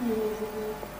Mindig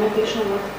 напишемо.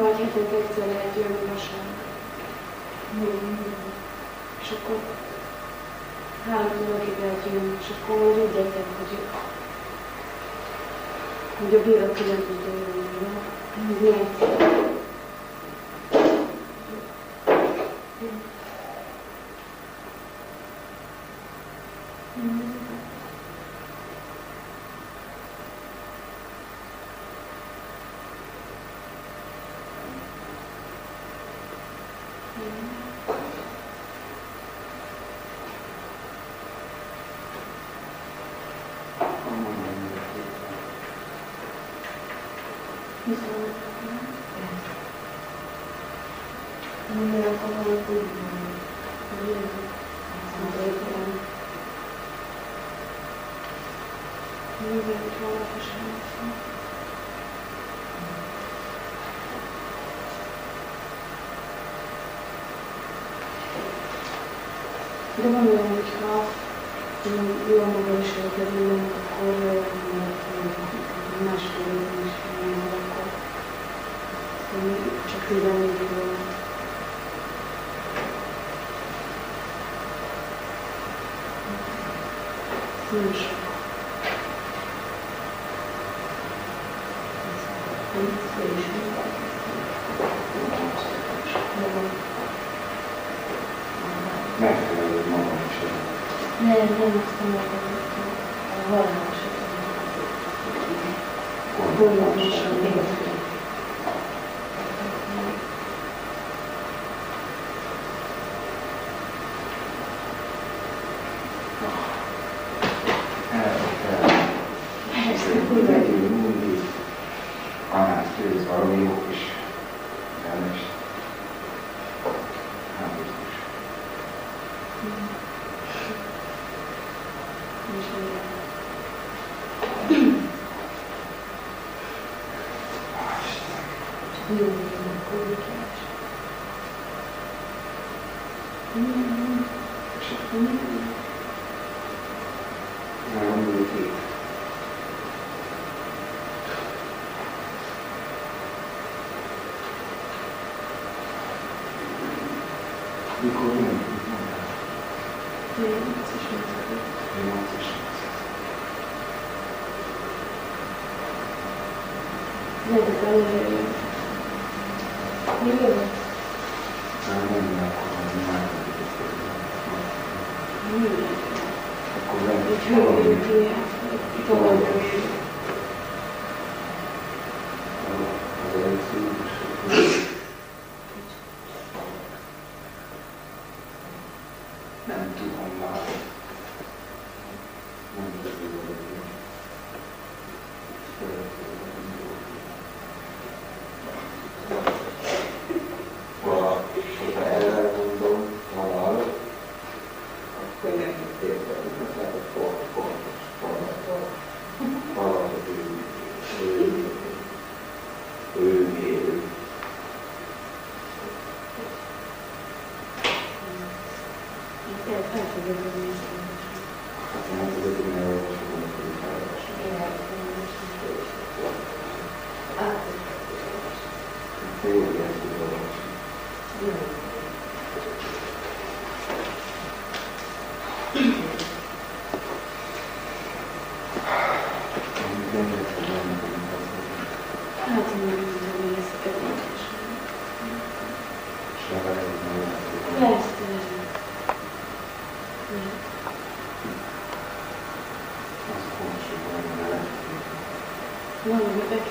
vagy hetet egyszer egy vasárnap. És akkor három órakig eljön, és akkor majd hogy, hogy a bíra でも、なんか、今、今の文章で、なんか、こういう。никогда не делала. Слышь. Holy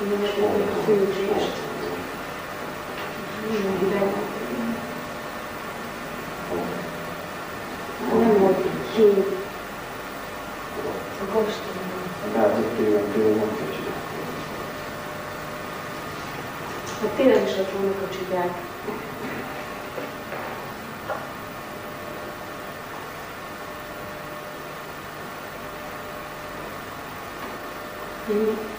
mindenki a főzést. Mindenkiben nem volt kép a kastélyban. Látott tényleg tényleg kicsit. Hát tényleg is ott vannak a csigák. Thank you.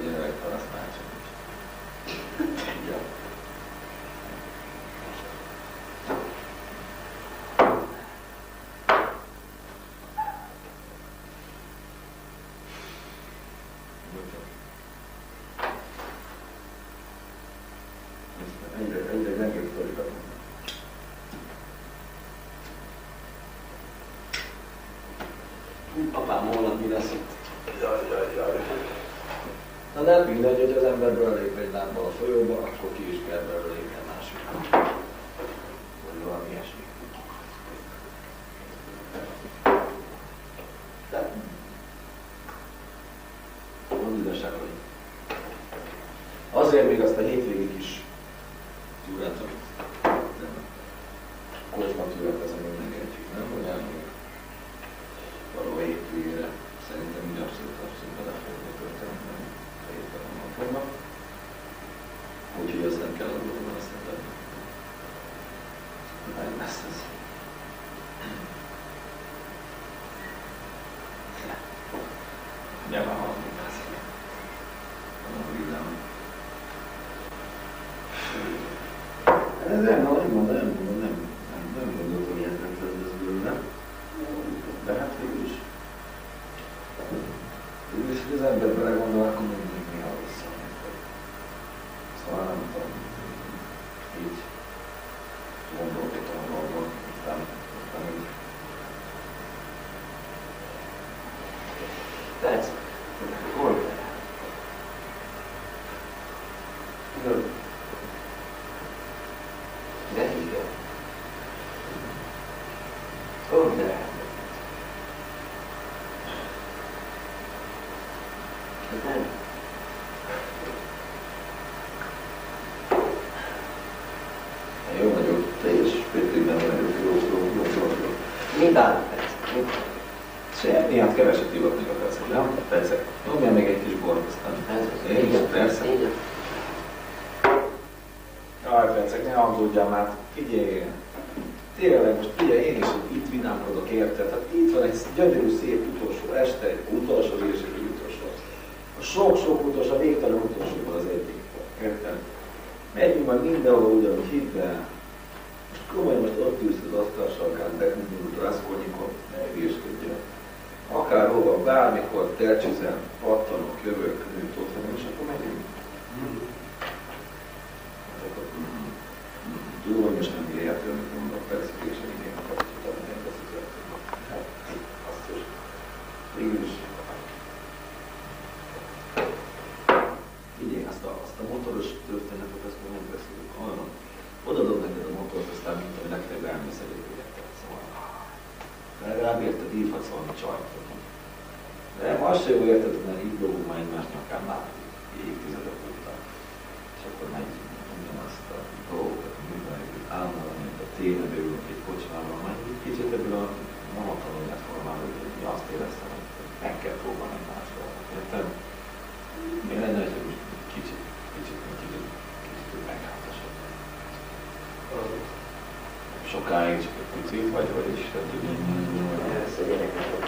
vagyol Isten.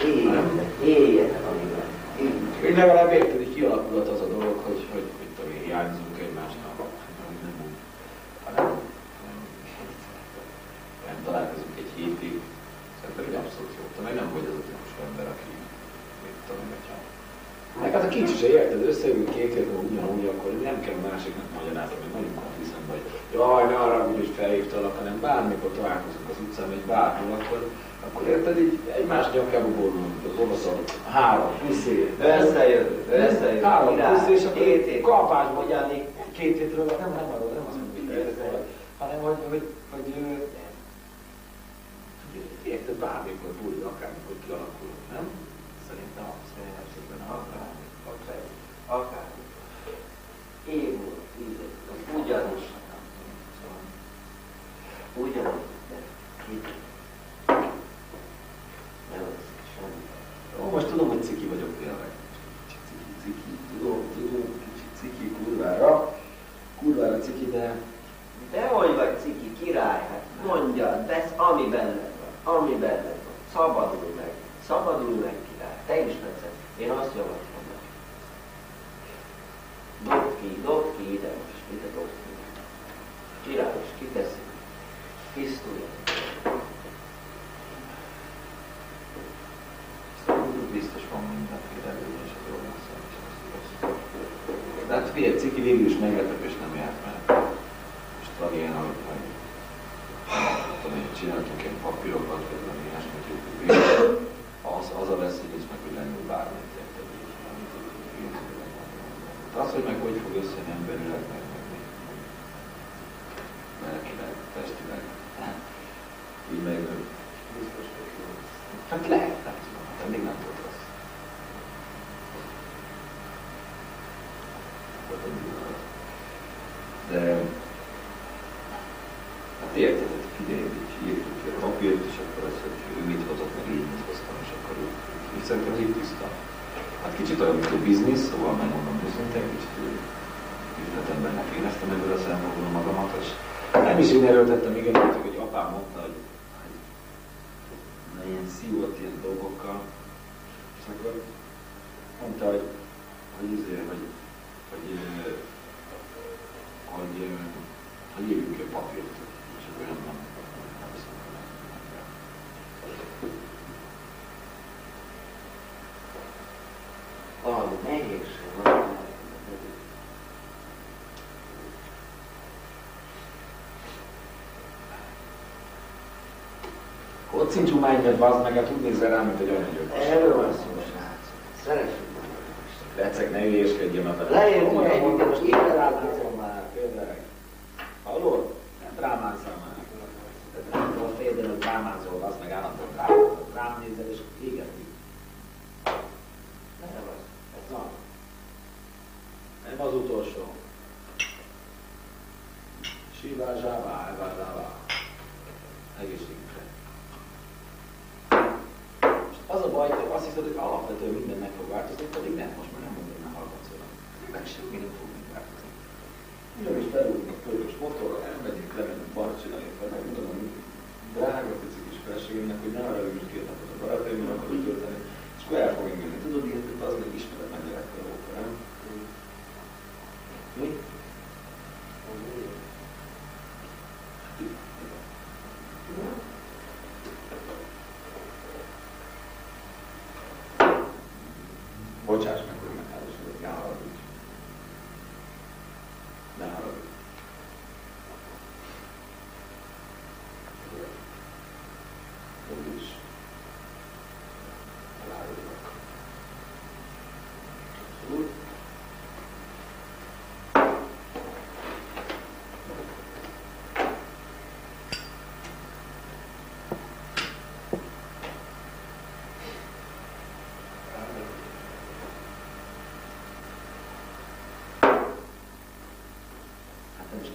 Éljetek, éljetek, amíg Így legalább végül is meglepő ott nincs mindent, bazd meg, hát úgy nézel rám, mint egy anyagyilkos. Erről van szó, srác. Szeressük. Lecek, ne hülyéskedjél, mert a... Leírtunk egy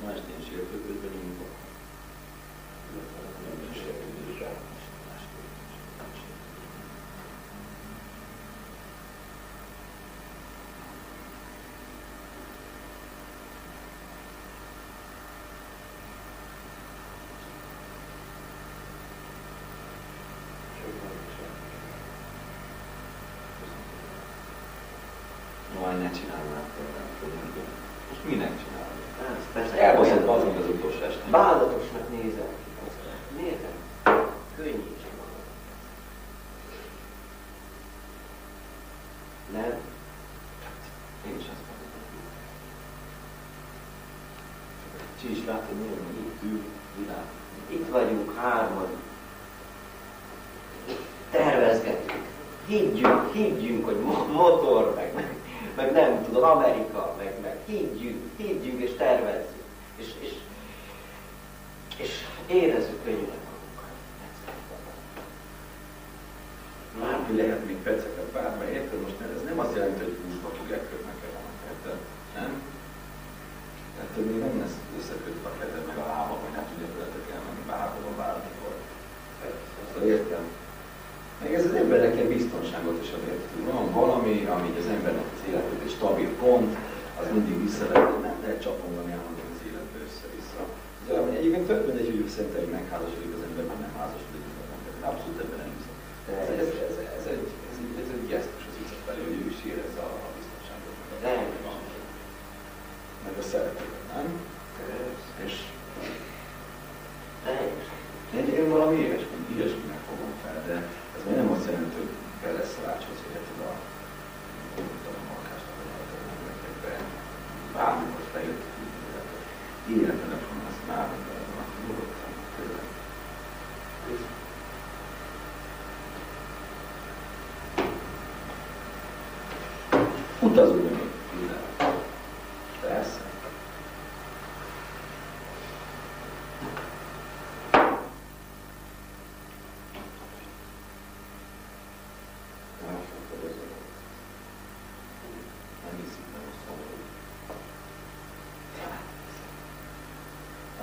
mais dinheiro, coisa nenhuma. Why não you know, bala,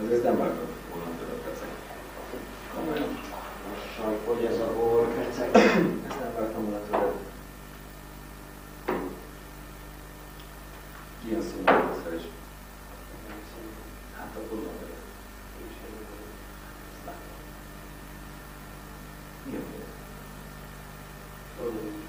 Akkor ez nem vágott volna több pecek. Komolyan. Most hogy ez a gól pecek, ezt nem vágtam volna több. Ilyen színű hozzá is. Hát akkor van vele. Ilyen. Tudod,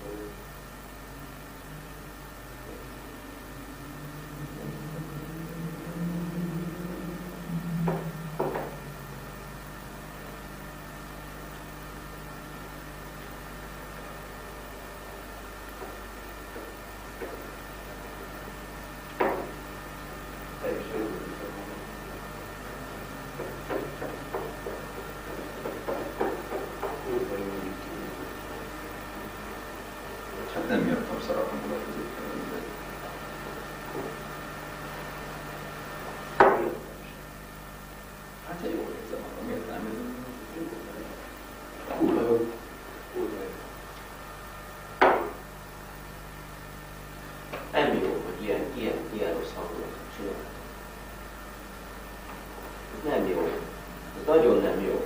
nagyon nem jó.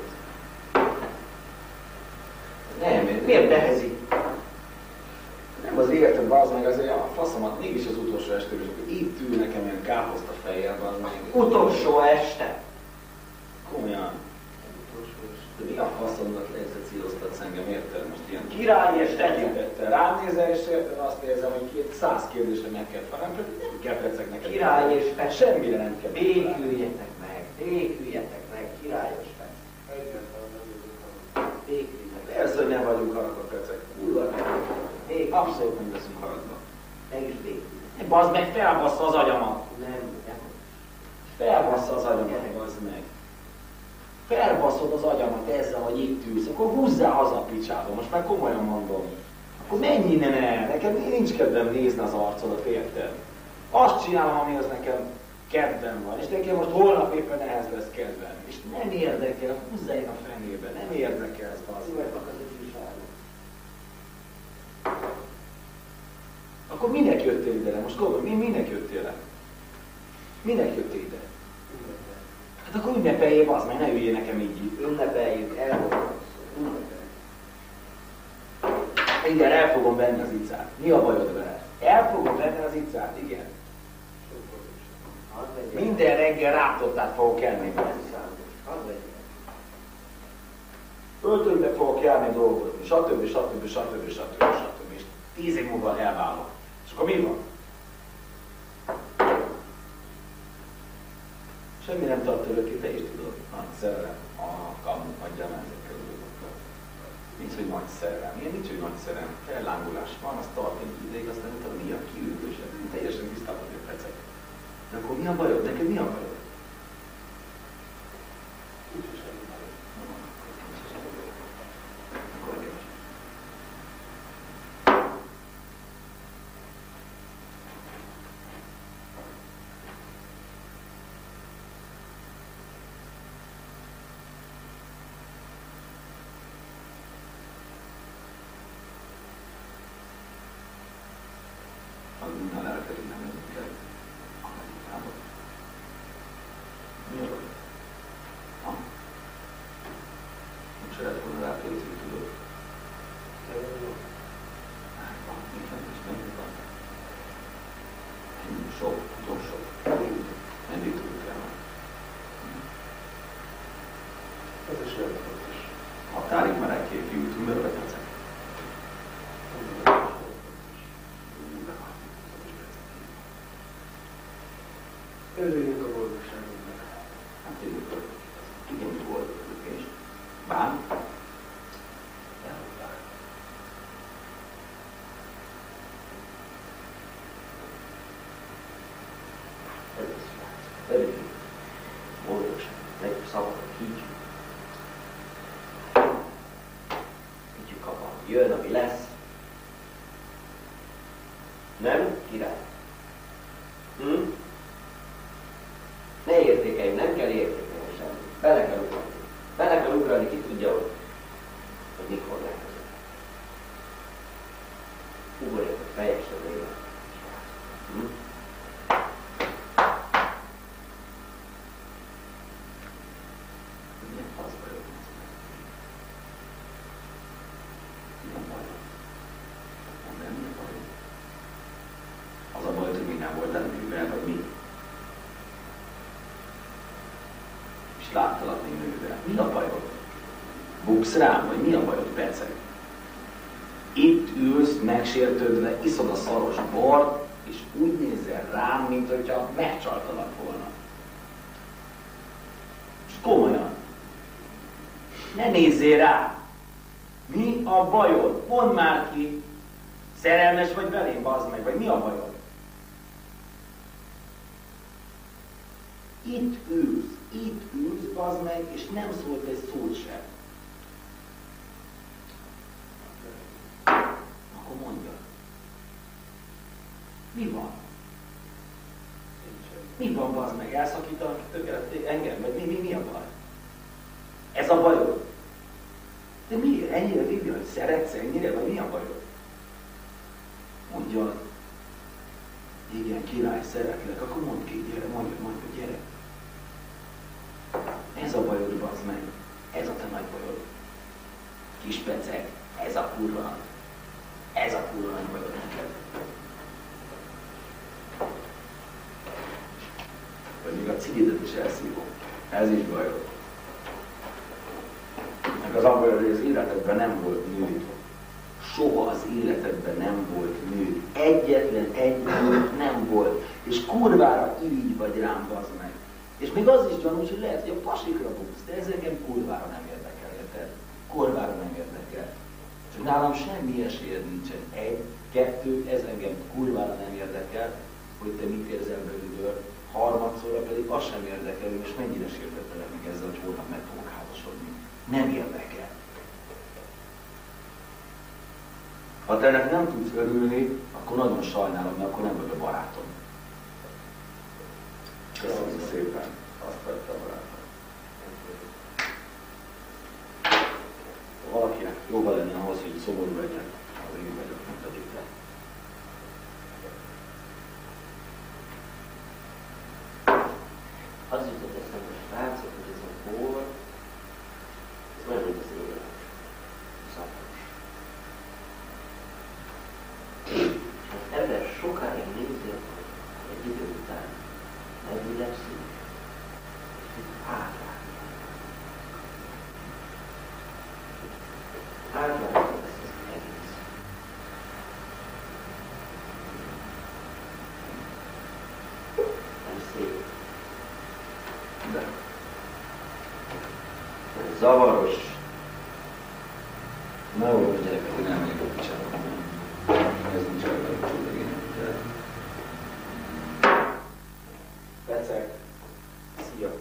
Nem, miért nehezik? Nem az életem, az meg azért a faszomat mégis az utolsó este, és akkor itt ül nekem ilyen káposzta fejjel, az meg. Utolsó este. Komolyan. De mi a faszomnak exercíoztatsz engem, érted? Most ilyen Király este. tekintettel rám nézel, és érted azt érzem, hogy két száz kérdésre meg kell felelnem, pedig nem kell percek neked. Király és Pest. Semmire nem kell. Béküljetek meg, meg, királyos. Béküljetek meg. Persze, hogy nem vagyunk. Kurva nem. Béküljetek. Abszolút nem leszünk haragba. Meg is béküljetek. Bazd meg, felbassza az agyamat. Nem, nem. Felbassza az agyamat, bazd meg. Felbaszod az agyamat ezzel, hogy itt ülsz, akkor húzzál haza a picsába, most már komolyan mondom. Akkor menj innen el, nekem nincs kedvem nézni az arcodat, érted? Azt csinálom, ami az nekem kedvem van, és nekem most holnap éppen ehhez lesz kedvem. És nem érdekel, húzzál a fenébe, nem érdekel ez az. Szíveknek az ifjúságot. Akkor minek jöttél ide? Most gondolj, mi, minek jöttél le? Minek jöttél ide? Hát akkor ünnepeljél, az meg ne üljél nekem így. Ünnepeljük, elmondom. Igen, el fogom venni az icát. Mi a bajod vele? El fogom venni az icát, igen. Minden reggel rátottát fogok kelni. Öltönybe fogok járni dolgozni, stb. stb. stb. stb. stb. És tíz év múlva elválok. És akkor mi van? Semmi nem tart örökké, te is tudod. Nagy szerelem. A kamu a dolgokkal. Nincs, hogy nagy szerelem. Ilyen nincs, hogy nagy szerelem. Fellángolás van, az tart egy ideig, aztán utána mi a kiüldőség. Teljesen tisztában. De akkor mi a bajod? Neked mi a bajod? Akkor keres. Addig a lelked, hogy nem jönünk el Amerikába. Mi a baj? Ha? Nem se lehet volna rákölteni, tudod? Hát van, igen, és mennyit van? Ennyi sok, nagyon sok. Mennyit tudunk el? Ez is olyan fontos. Határig már egy-két kiútunk belőle, ezek. Örüljünk a boldogságunknak. Hát tényleg, igen, mi volt és bár Ez az Örüljünk. Boldogság. Legjobb szavakat higgyük. Higgyük abban, hogy jön, ami lesz. Nem? Király. Hm? Ne értékeljük, nem kell értékelni semmit. Bele kell ugrani. Bele kell ugrani, ki tudja, hogy, hogy mikor lehet. Ugorjatok teljesen élet. Hm? milyen fasz vagyok. és láttalak még nővel. Mi a bajod? Buksz rám, vagy mi a bajod, pecek? Itt ülsz, megsértődve, iszod a szaros bort, és úgy nézel rám, mint hogyha megcsaltalak volna. És komolyan. Ne nézzél rá! Mi a bajod? Mondd már ki! Szerelmes vagy velém, bazd meg, vagy mi a bajod? Itt ülsz, itt ülsz, bazd meg, és nem szólt egy szót sem. Akkor mondja. Mi van? Mi van, bazd meg? Elszakítanak tökélet engem? Vagy mi, mi, mi a baj? Ez a bajod? De miért? Ennyire Biblia, hogy szeretsz ennyire, vagy mi a bajod? Mondja, igen, király, szeretlek, akkor mondd ki, gyere, mondja, mondja, gyere. Ez a bajod, bazd meg. Ez a te nagy bajod. Kis pecek, ez a kurva nagy. Ez a kurva nagy bajod neked. Vagy még a cigidet is elszívom. Ez is bajod. Meg az a bajod, hogy az életedben nem volt nő. Soha az életedben nem volt nő. Egyetlen egy nő nem volt. És kurvára így vagy rám, bazd meg. És még az is gyanús, hogy lehet, hogy a pasikra buksz, de ez engem kurvára nem érdekel, érted? Kurvára nem érdekel. Csak nálam semmi esélyed nincsen. Egy, kettő, ez engem kurvára nem érdekel, hogy te mit érzel belülről. Harmadszorra pedig az sem érdekel, most mennyire sértettelek meg ezzel, hogy holnap meg fogok házasodni. Nem érdekel. Ha te ennek nem tudsz örülni, akkor nagyon sajnálom, mert akkor nem vagy a barátom. Köszönöm szépen. Azt vettem rá. Valakinek jóval lenne ahhoz, hogy szomorú legyen, az én vagyok, nem pedig te. Az jutott eszembe, srácok, hogy ez a bor, ez olyan, mint az élet. Szapos. És az ember sokáig nézi, hogy egy idő után megülepszik, és átlágja. Átlágja lesz az egész. Nem szép. De. Zavaros. Na jó, hogy gyerekek, hogy nem megyek a picsába. Ez nincs elben, hogy én gyere. Pecek. Szia.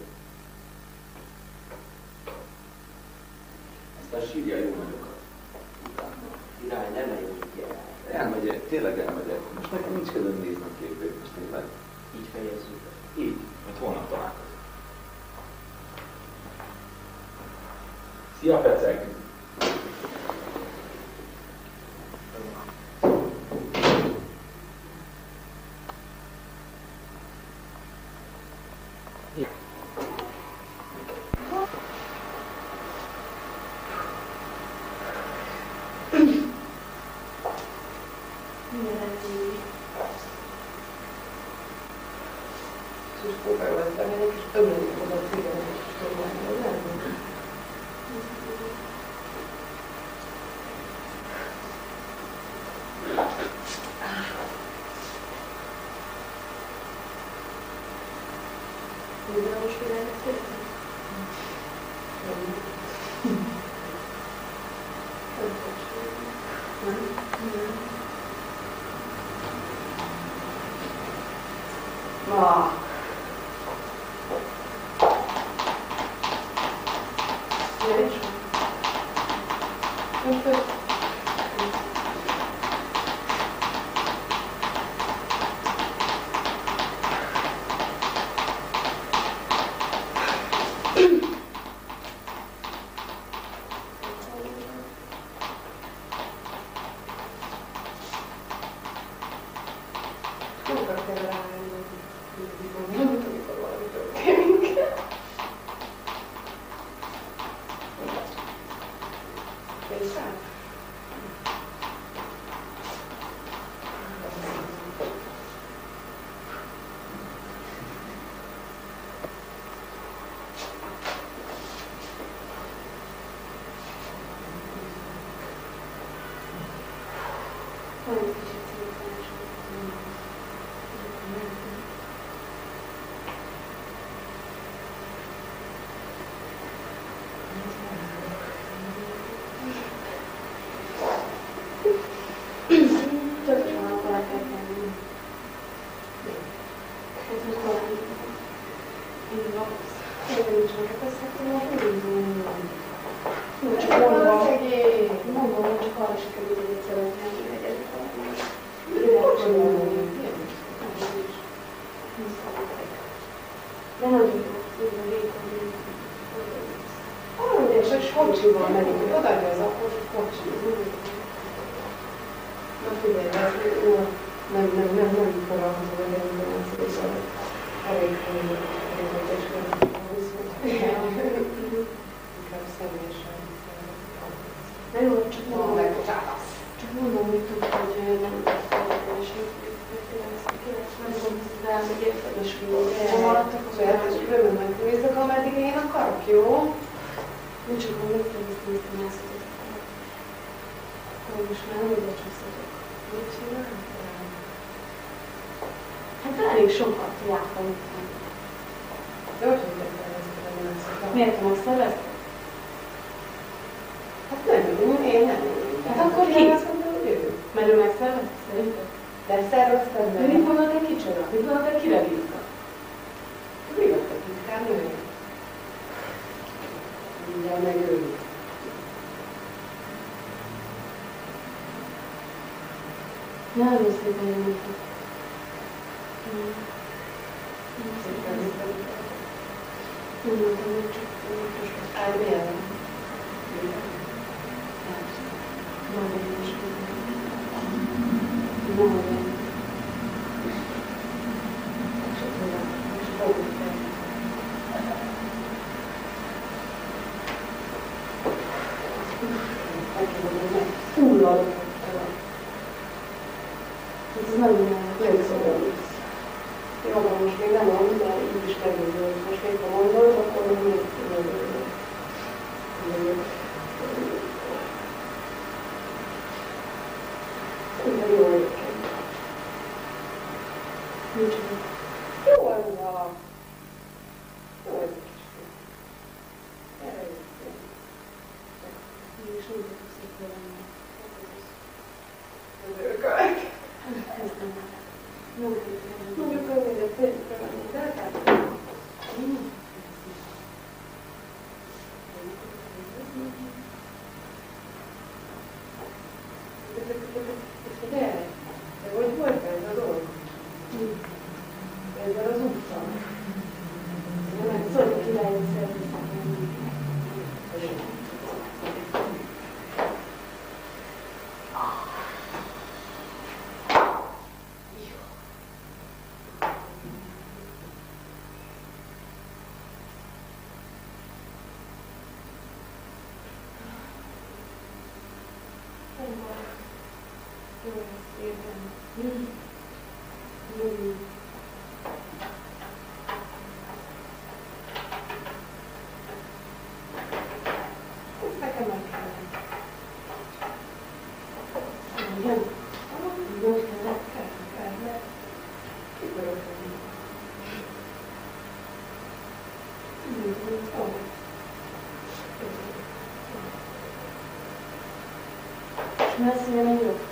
Aztán sírja jó nagyokat. Utána. Király, nem megyünk gyere. Elmegyek, tényleg elmegyek. Most nekem nincs kedvem nézni a képét, most tényleg. Így fejezzük. Így, majd holnap találkozunk. Szia, Pecek! Minden leszervezted meg. De mit gondolt te kicsoda? Mit gondolt egy kire bízta? Mi lett a titkárnő? Mindjárt megőrült. Nagyon szépen Nem Szépen jöttek. Úgy mondtam, hogy csak fontos. Árnyelve. nasceram eu.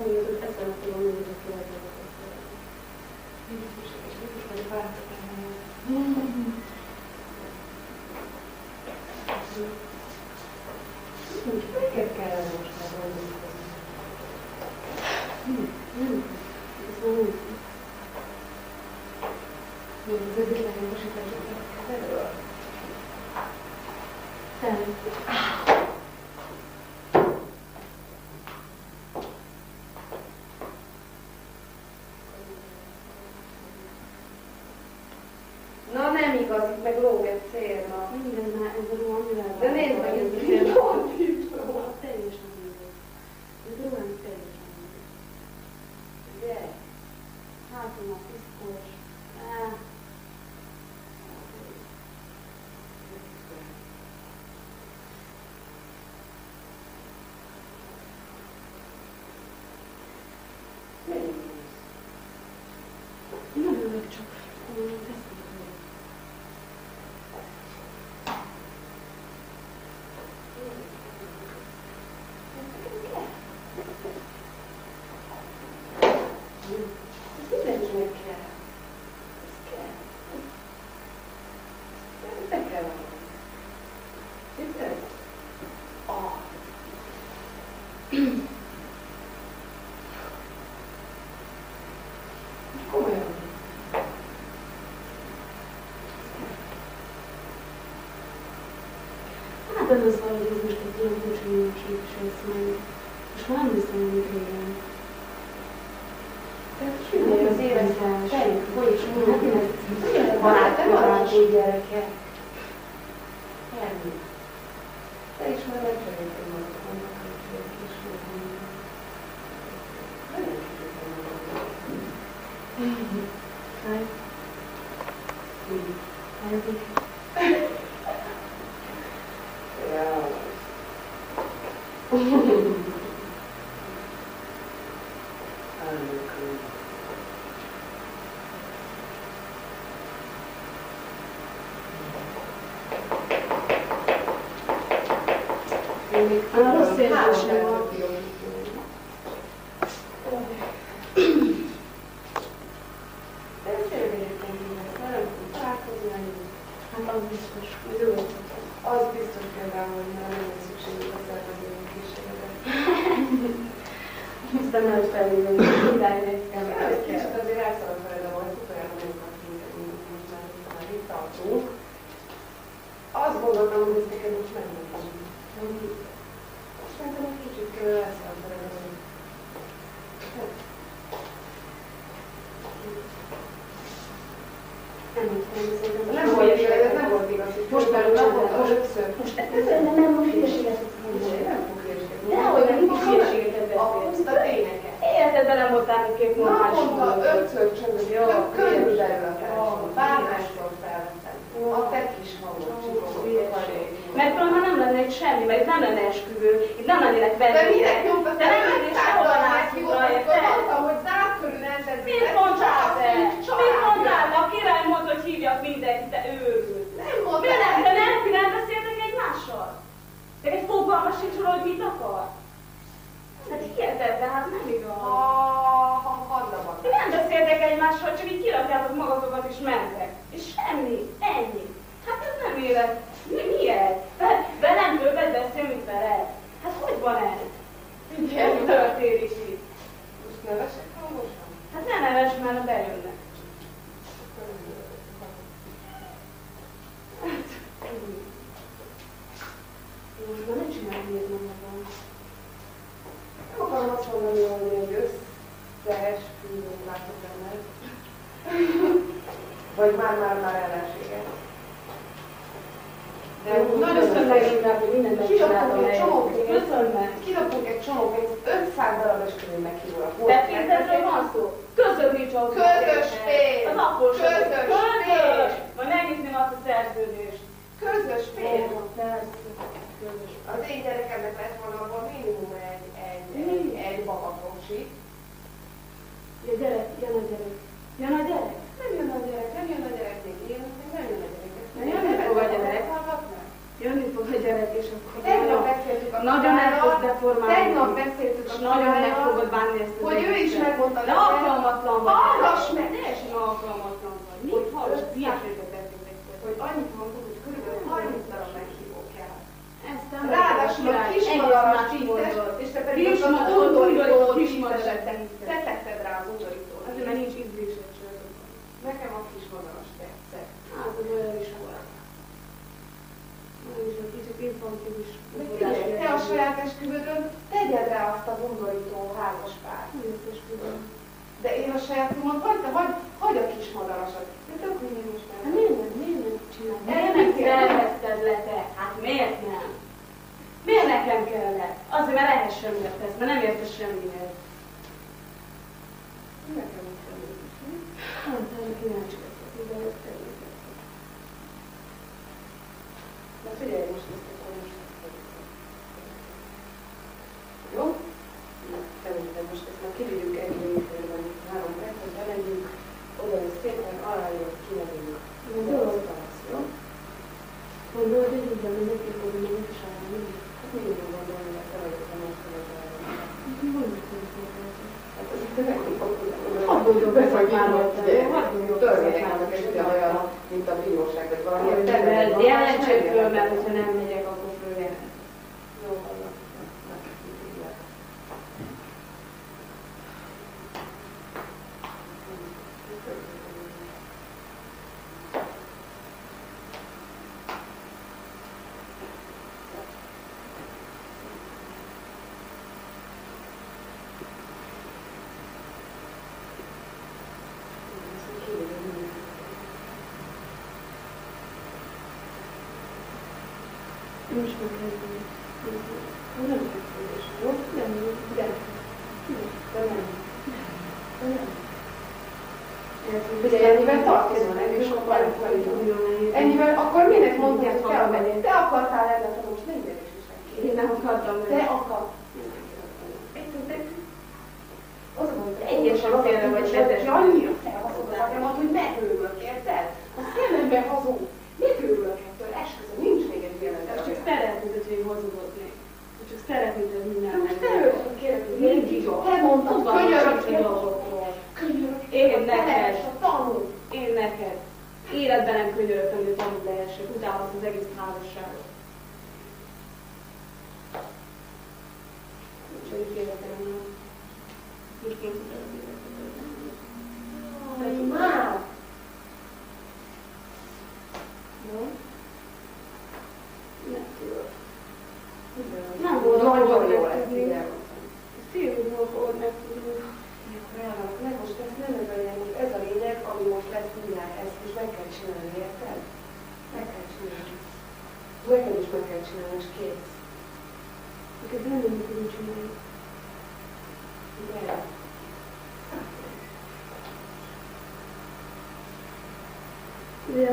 Thank you. meg lóg egy. Minden már, ez a amivel De nézd meg, ez egy. Teljesen mindegy. Ez román teljesen mindegy. Ugye? Hátom a piszkos. Nagyon csak, Örvözve, hogy ez most egy ilyen bocsolóség is lesz meg. Most már nem hiszem, hogy régen. Tehát az évek, folyik, hogy hát nem lehet, hogy gyereke. 谢谢。és akkor tegnap beszéltük a nagyon el fog deformálni. Tegnap beszéltük a nagyon meg fogod bánni ezt az Hogy ő is megmondta, ne alkalmatlan vagy. Hallgass meg! Teljesen alkalmatlan vagy. Mit hallgass? Diákrébe tettünk egyszer, hogy annyit mondtuk, hogy körülbelül 30 darab meghívó kell. Ráadásul a kismadaras tízes, és te pedig az undorító tízeset te tetted rá az undorítót. Azért, mert nincs ízlésed sem. Nekem a kismadaras tetszett. Hát, az olyan is volt infantilis Figyelj, te a saját esküvődön tegyed rá azt a undorító házas pár. De én a sajátomon hagyd, hagy, hagy a kis madarasat. De tök minimális meg. Hát miért nem, miért nem csinálom? Miért nem szervezted le te? Hát miért nem? Miért nekem kellett? Azért, mert lehessen miatt ez, mert nem érte semmiért. Nekem is nem is, mi? Hát, erre kíváncsi vagyok, hogy előtte De figyelj most ezt Jó? Szerintem most ezt már kivigyük egy évben, három percet, bemegyünk, oda lesz szépen, alájön, kimegyünk. Gondolod? Jó? Gondolod, hogy így van, mindenki oda megyek és állni? Hát mindig gondolom, hogy te vagyok a most Mondjuk, hogy Hát ez itt nem Hadd mondjuk be, hogy már volt, Hadd mondjuk törvények vannak, és ugyanolyan, mint a bíróság, vagy valami. Mert jelentsék föl, mert hogyha nem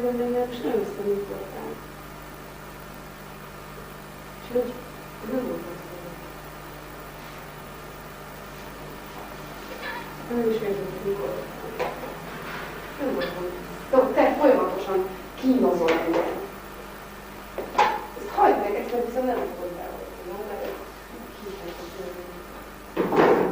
Meg most nem hogy voltál. És hogy Nem mondtam hogy nem is értem, hogy mikor. Nem. De te folyamatosan kínozol engem. Ezt hagyd meg, ezt viszont nem fogod behozni, nem? Mert ez hihetetlen. Jó.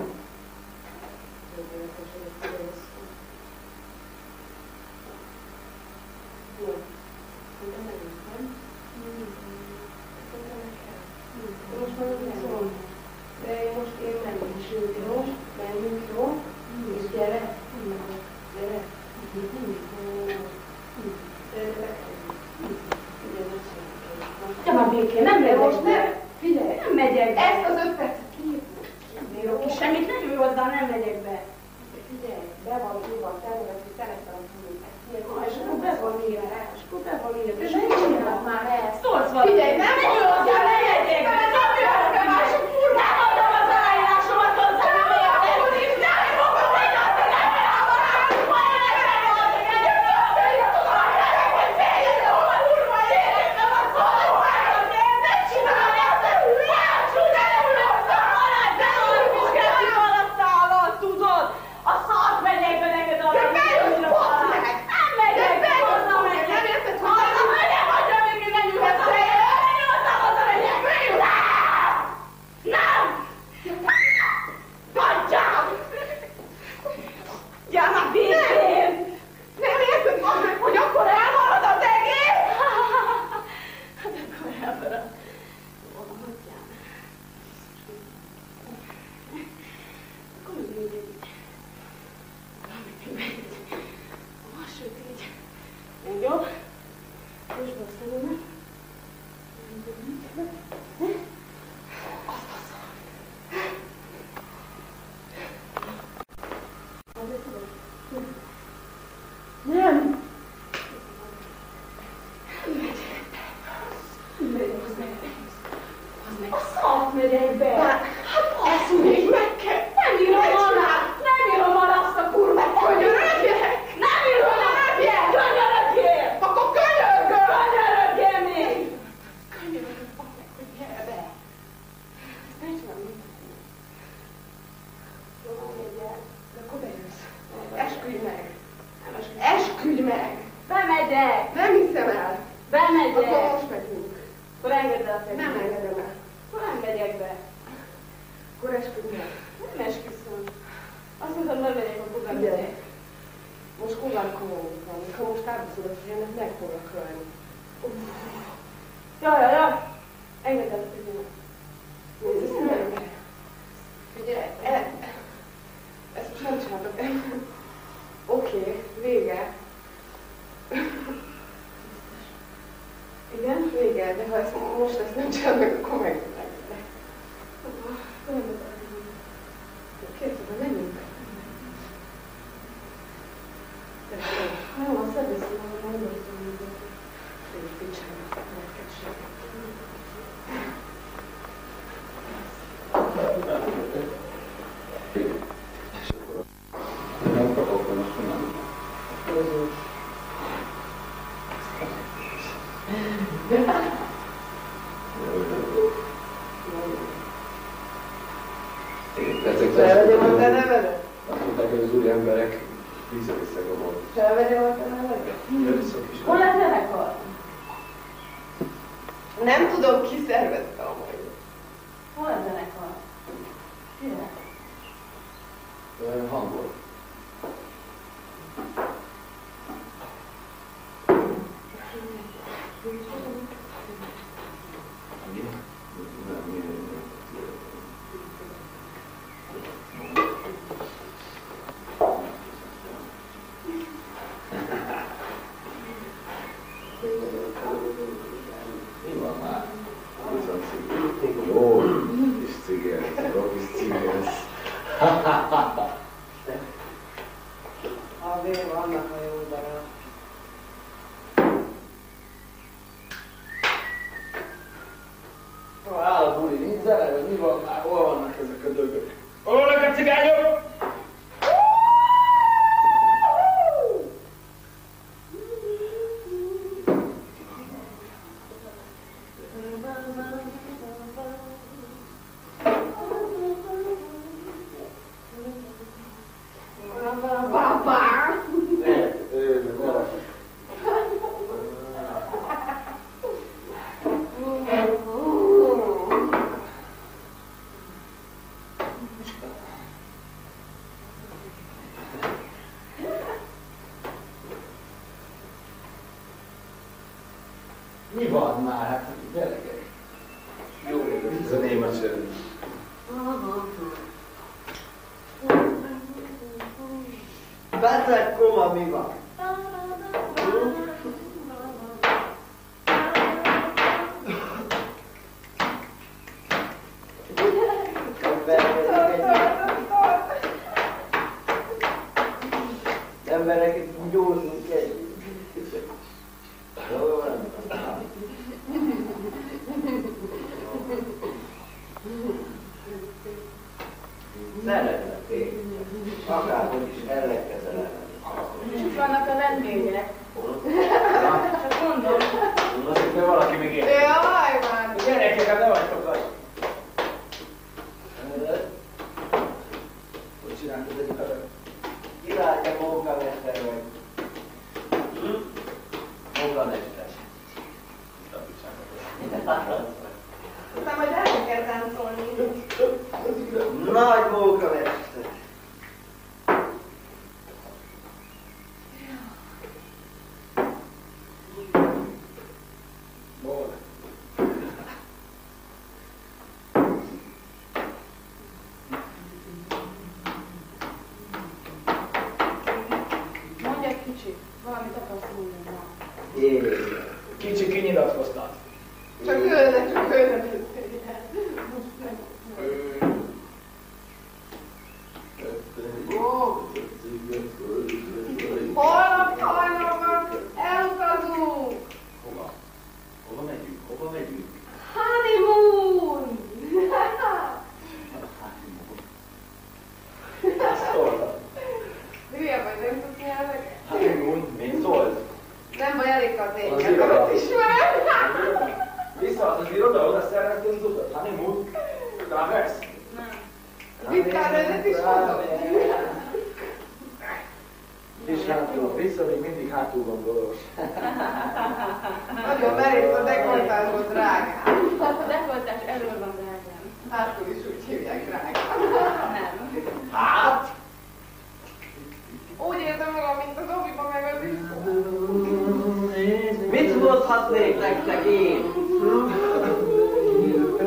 mondhatnék nektek én? Hm?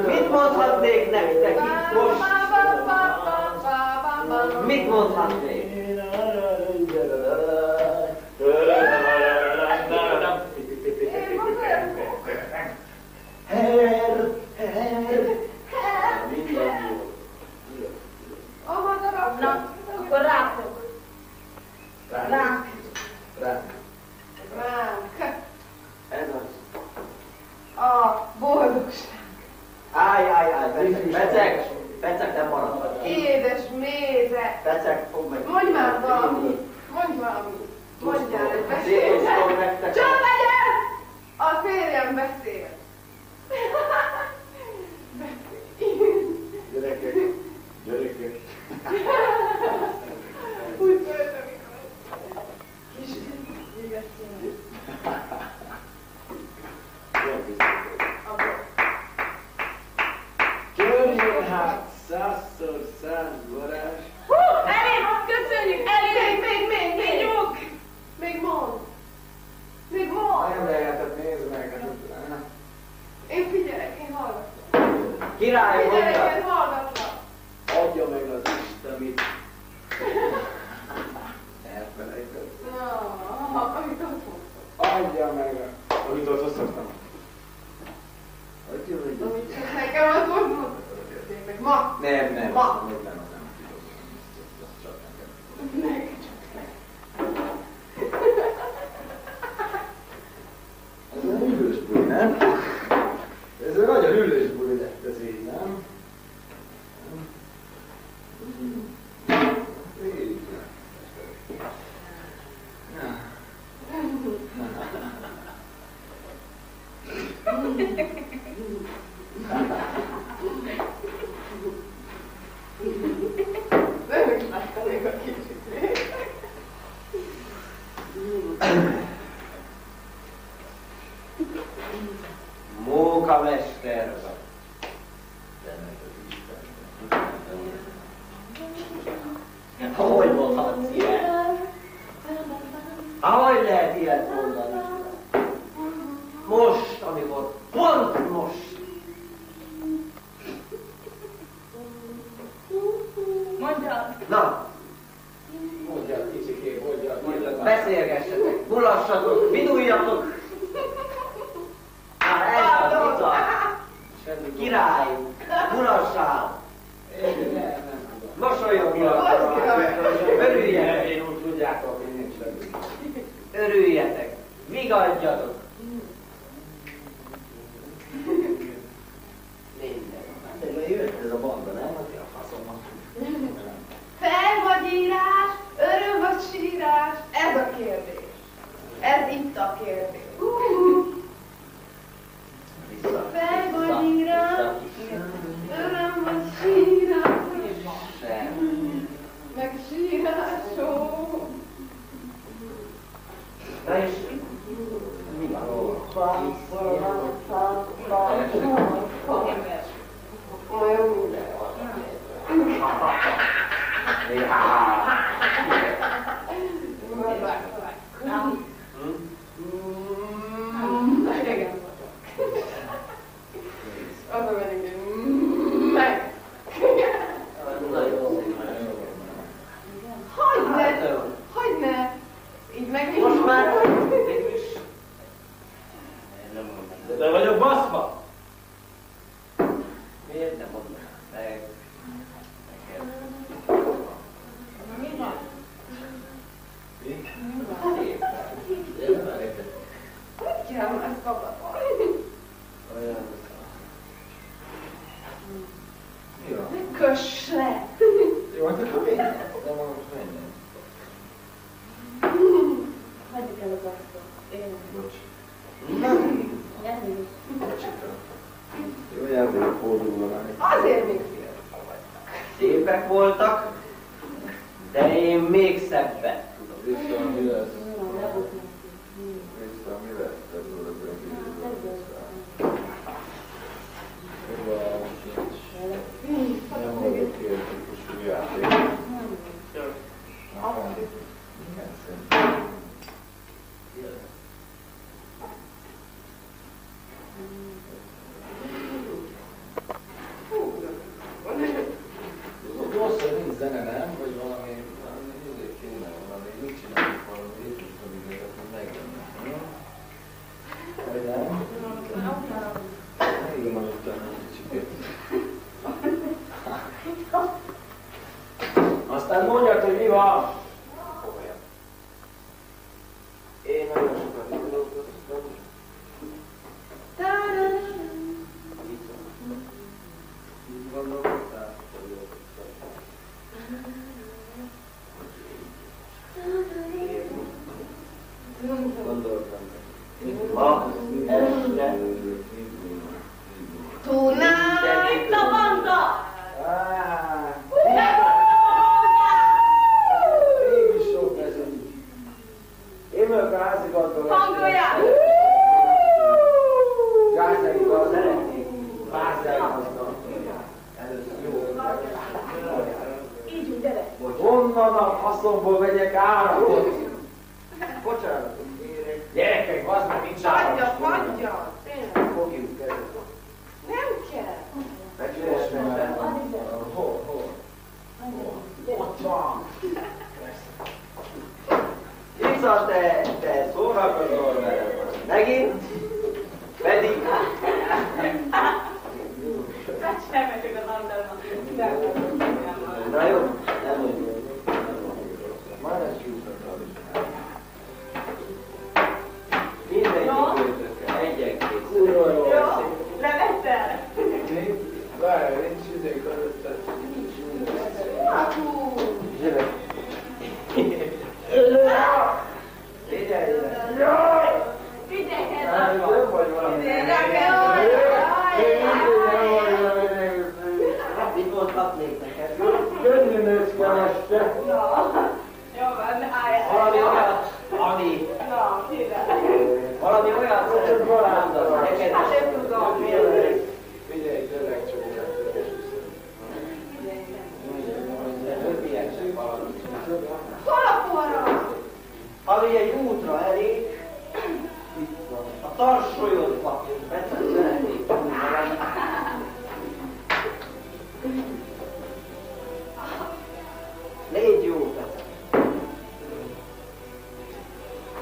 Mit mondhatnék nektek itt most? Mit mondhatnék?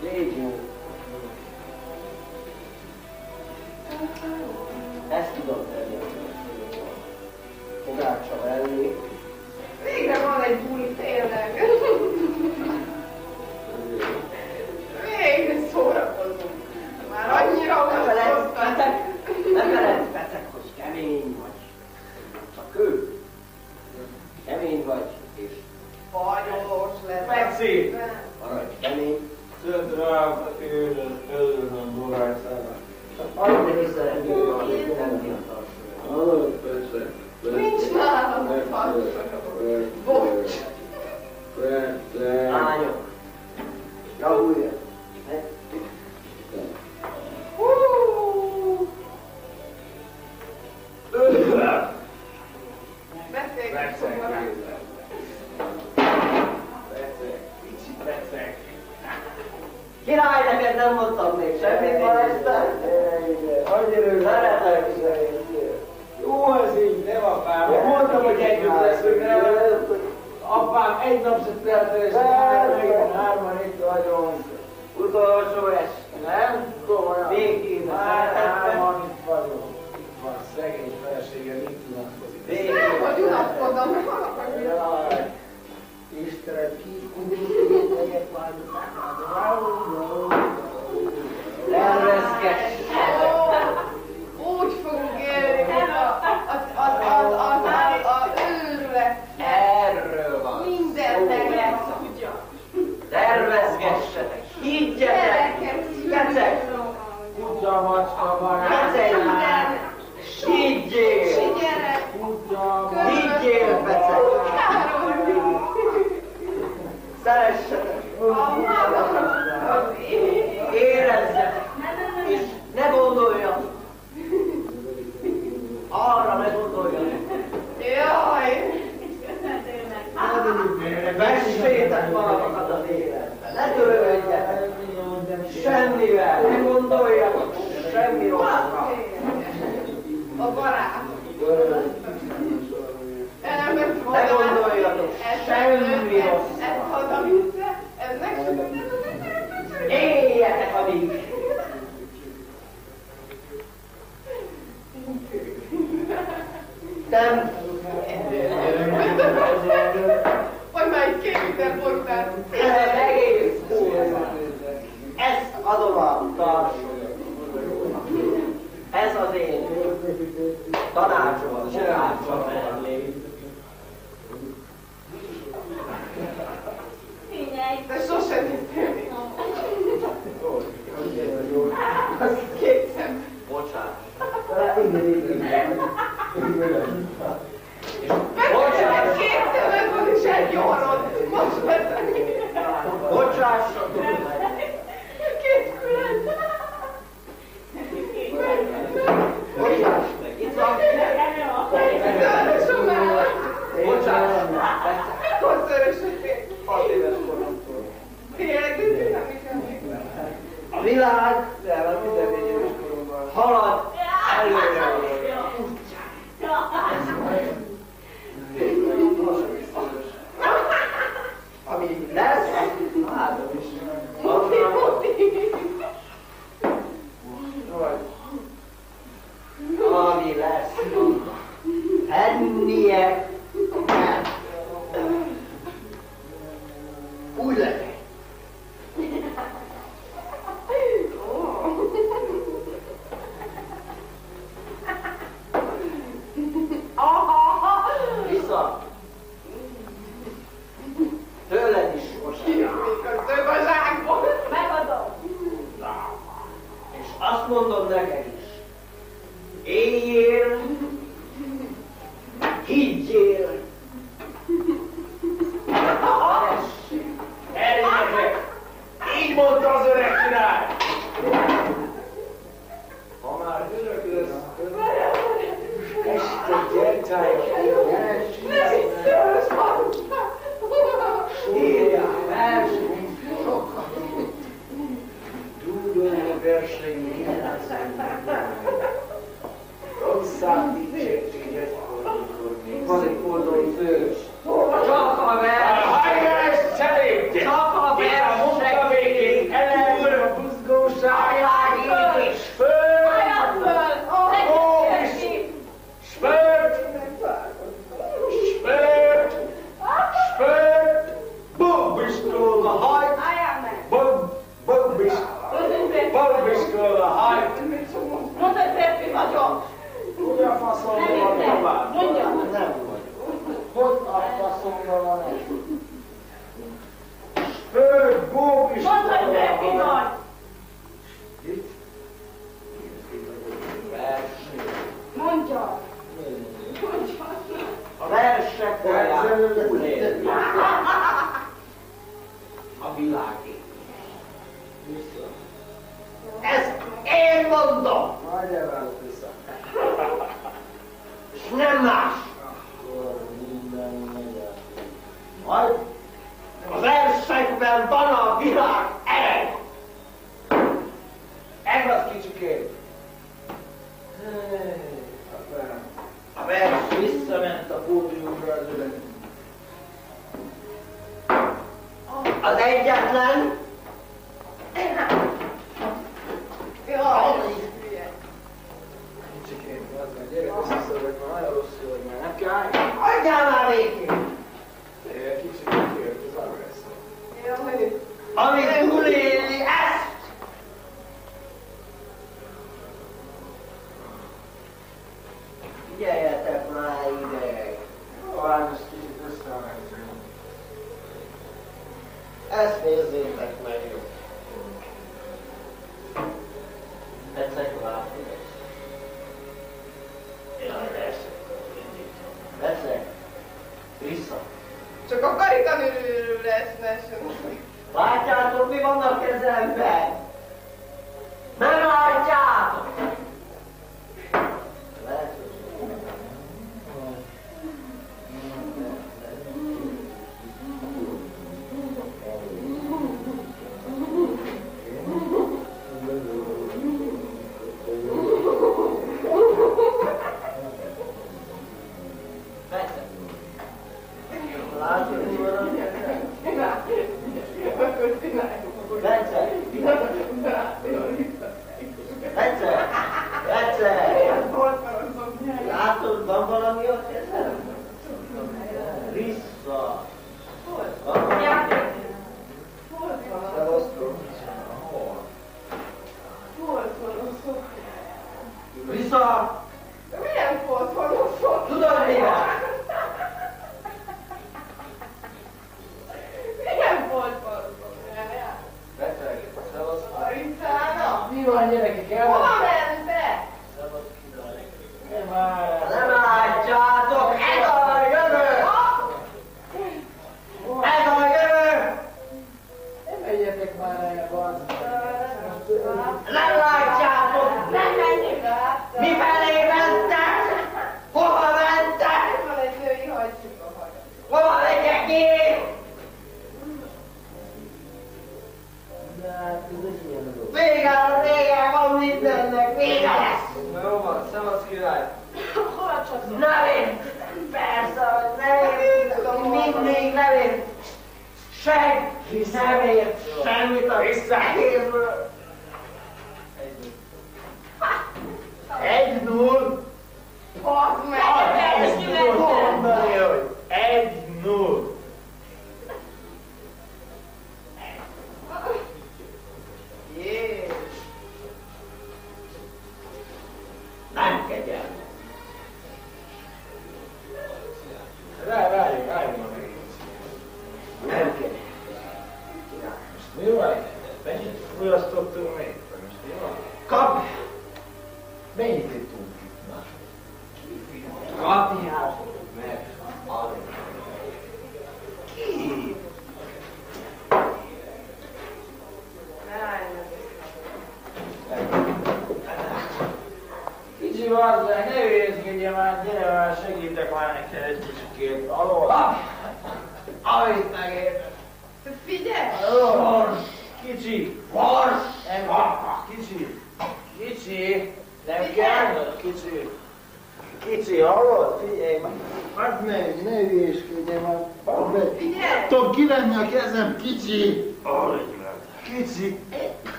David.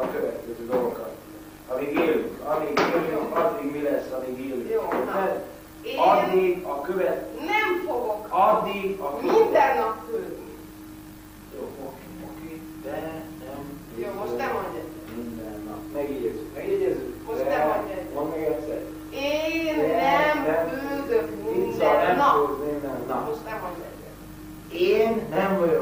a következő dolgokat. Amíg élünk, amíg élünk, addig mi lesz, amíg élünk. Jó, én addig a követ... Nem fogok. Addig a követ... Minden nap főzni. Jó, oké, oké, de nem... Jó, most nem mondjad. Minden nap. Megjegyezzük, megjegyezzük. Most nem mondjad. Mondd meg egyszer. Én de nem, nem főzök minden nap. Nincs a nem főz minden nap. Most nem mondjad. Én nem vagyok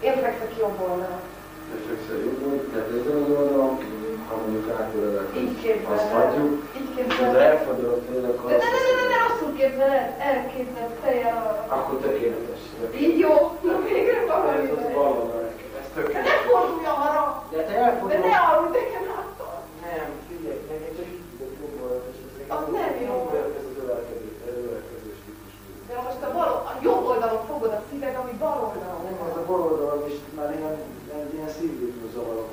Én fekszek jobb oldalon. Te fekszel szóval jobb oldalon, tehát ezen az oldalon, ha mondjuk átölelek, azt hagyjuk. Így képzeled. Ha elfordulok tényleg, akkor azt De De de, de, rosszul képzeled, elképzeled teljel arra. Akkor tökéletes. Így jó, na végre valami. Ez az valami. Ez tökéletes. Ne fordulj arra! De te elfordulok. De ne arra, القربة والجسم يعني يعني ينسيب ابن الزغرب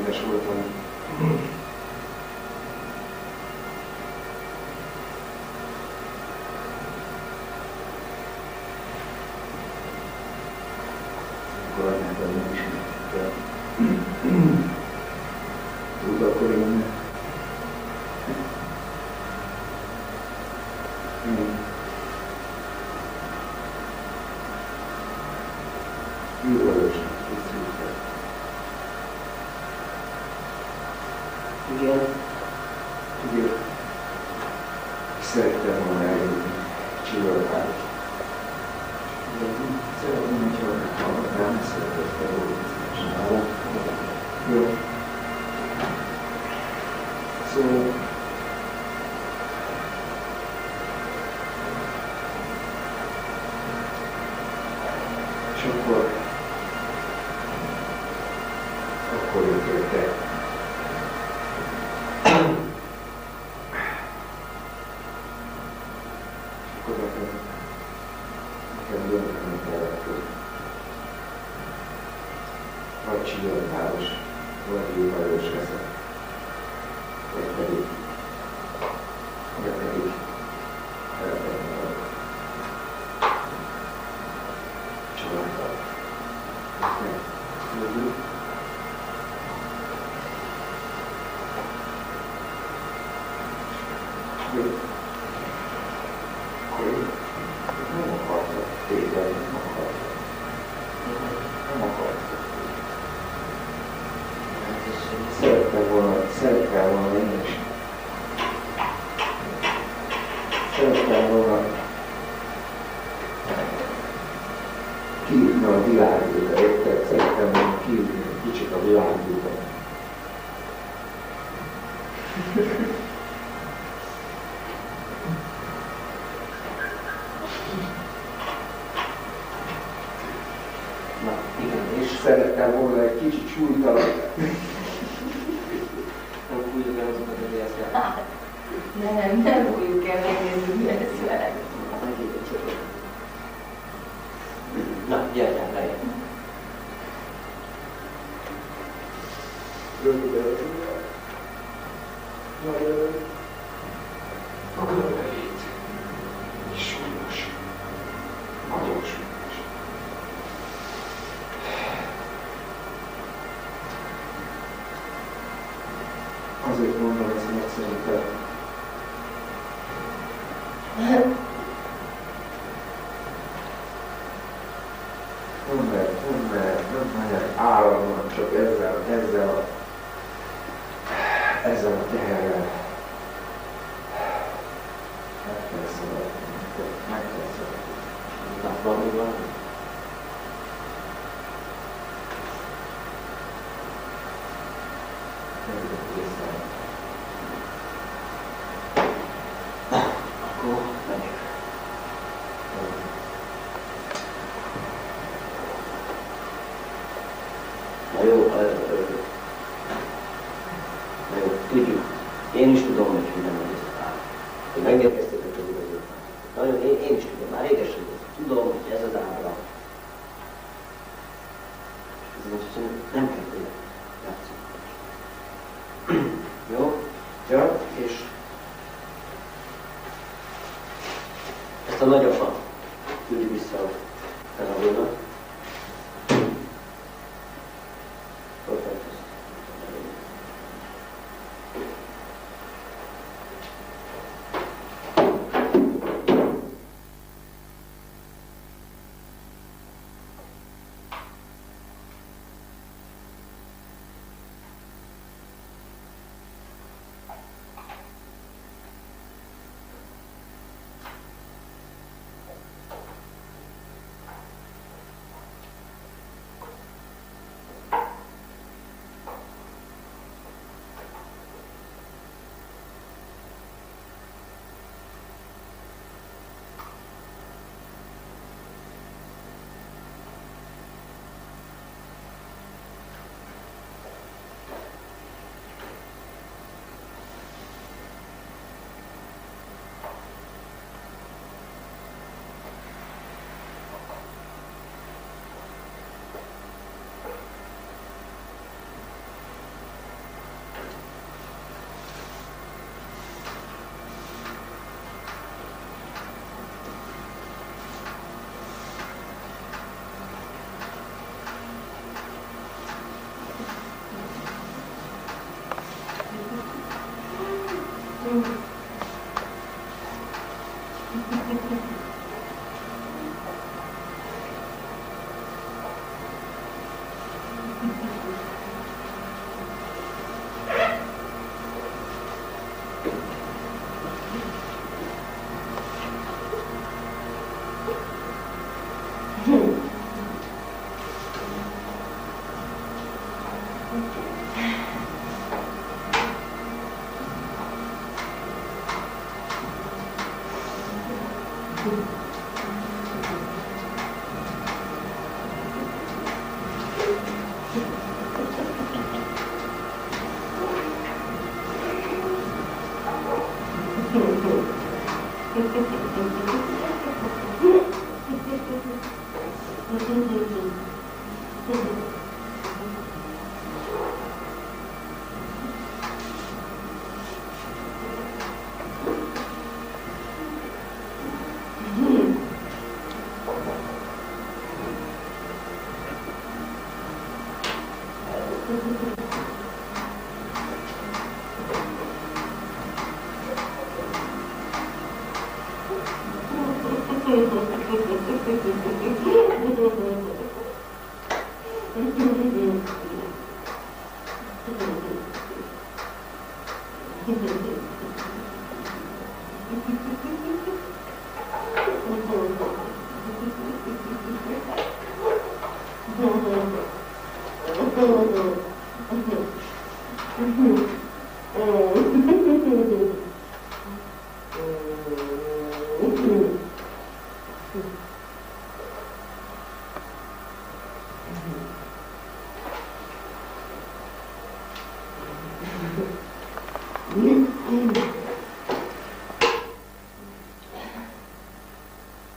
23 éves voltam. Akkor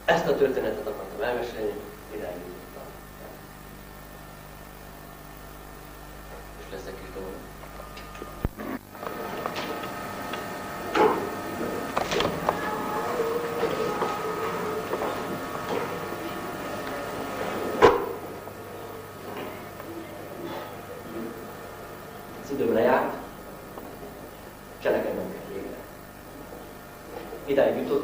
Ezt a történetet 左見と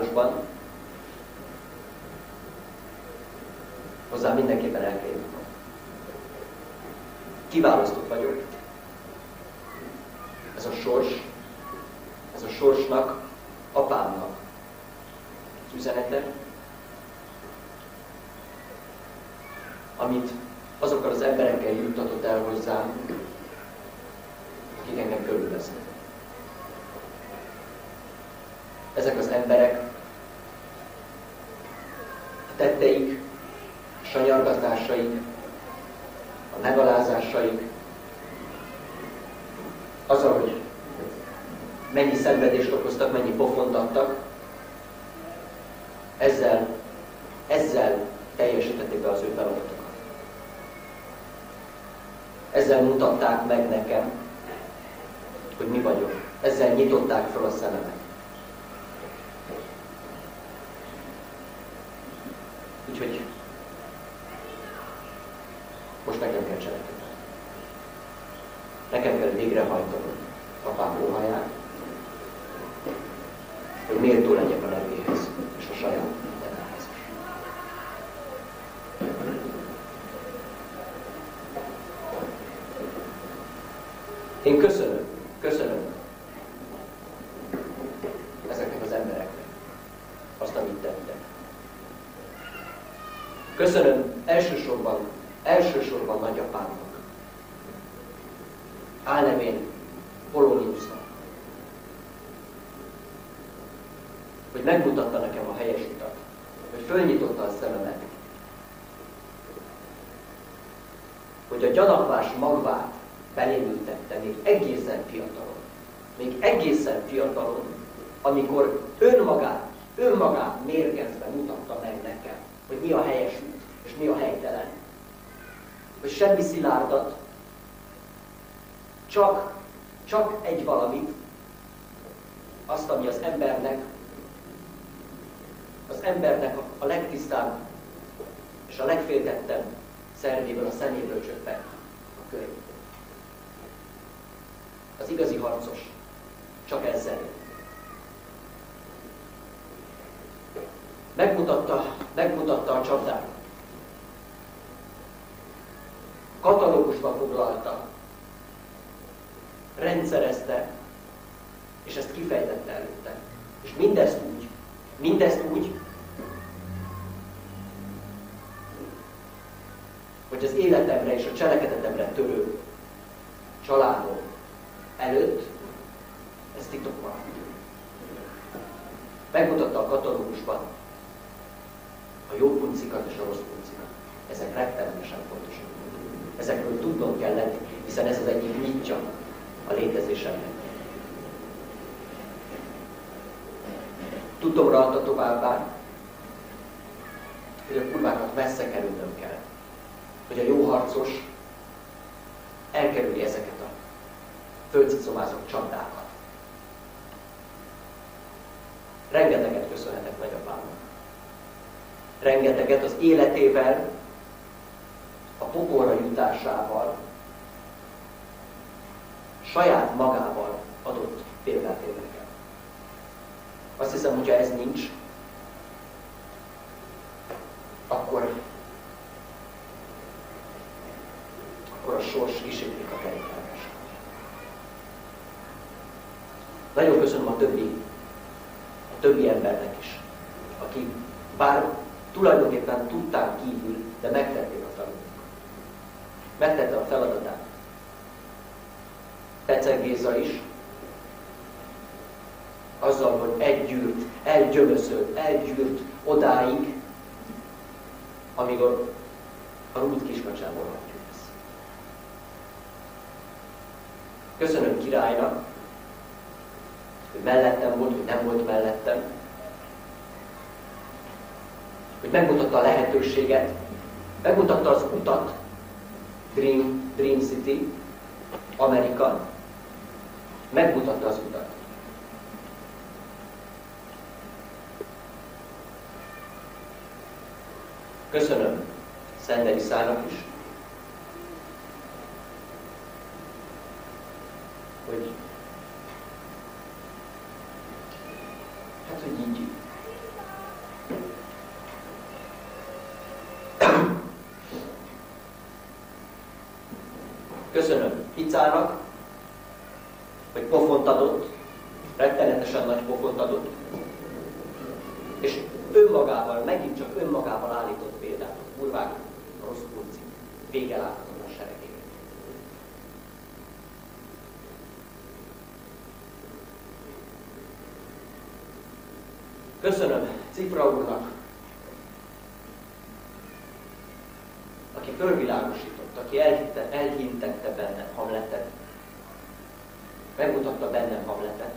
Rushband Én köszönöm, köszönöm ezeknek az embereknek azt, amit tettek. Köszönöm elsősorban, elsősorban nagyapámnak, álnevén Poloniusnak, hogy megmutatta nekem a helyes utat, hogy fölnyitotta a szememet, hogy a gyanak a mi. megmutatta, megmutatta a csatát. Katalógusba foglalta, rendszerezte, és ezt kifejtette előtte. És mindezt úgy, mindezt úgy, hogy az életemre és a cselekedetemre törő családom előtt ez titokban. Megmutatta a katalógusban, focikat és orosz focikat. Ezek rettenetesen fontosak. Ezekről tudnunk kellett, hiszen ez az egyik nyitja a létezésemnek. Tudomra adta továbbá, hogy a kurvákat messze kerülnöm kell. Hogy a jó harcos elkerüli ezeket a földcicomázó csapdákat. Rengeteg Rengeteget az életével, a pokolra jutásával, saját magával adott példát én nekem. Azt hiszem, hogyha ez nincs, akkor, akkor a sors kisítik a kerékpáros. Nagyon köszönöm a többi, a többi embernek is, aki bár tulajdonképpen tudták kívül, de megtették a feladatot. Megtette a feladatát. Pecek Géza is, azzal, hogy együtt, elgyömöszölt, elgyűrt odáig, amíg a, a rút kiskacsából hagyjuk ezt. Köszönöm királynak, hogy mellettem volt, hogy nem volt mellettem, hogy megmutatta a lehetőséget, megmutatta az utat, Dream, Dream City, Amerika, megmutatta az utat. Köszönöm. Szenderi Szának is, hogy hát, hogy így Köszönöm Picának, hogy pofont adott, rettenetesen nagy pofont adott, és önmagával, megint csak önmagával állított példát, a kurvák rossz kurci, vége láthatatlan seregének. Köszönöm Cifra úrnak, aki fölvilágosított, aki elhitte, elhintette bennem Hamletet, megmutatta bennem Hamletet,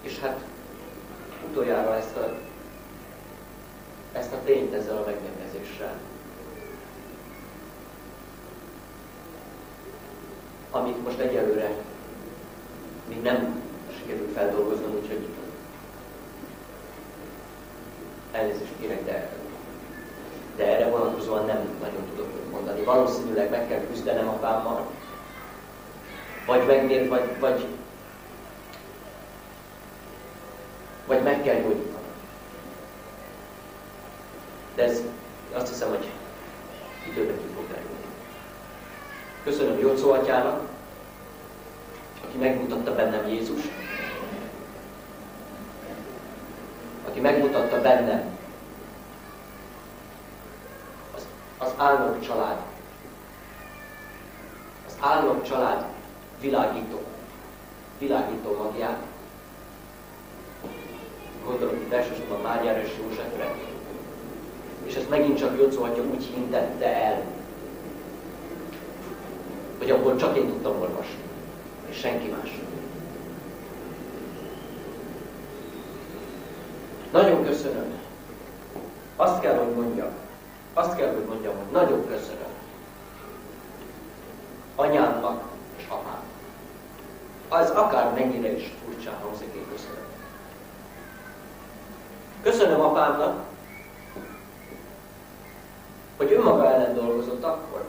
és hát utoljára ezt a, ezt a tényt ezzel a megnevezéssel. Amit most egyelőre még nem sikerült feldolgoznom, úgyhogy elnézést kérek, de, de erre vonatkozóan nem nagyon tudok mondani. Valószínűleg meg kell küzdenem apámmal, vagy megnér, vagy, vagy vagy meg kell gyógyítani. De ez azt hiszem, hogy időben ki fog derülni. Köszönöm Jócó atyának, aki megmutatta bennem Jézus, aki megmutatta bennem az, az álnok család, az álnok család világító, világító magját, gondolok itt elsősorban Máriára és Józsefre. És ezt megint csak Jocó atya úgy hintette el, hogy abból csak én tudtam olvasni, és senki más. Nagyon köszönöm. Azt kell, hogy mondjam, azt kell, hogy mondjam, hogy nagyon köszönöm anyámnak. Az akár mennyire is furcsán hangzik, én köszönöm. Köszönöm apámnak, hogy önmaga ellen dolgozott akkor,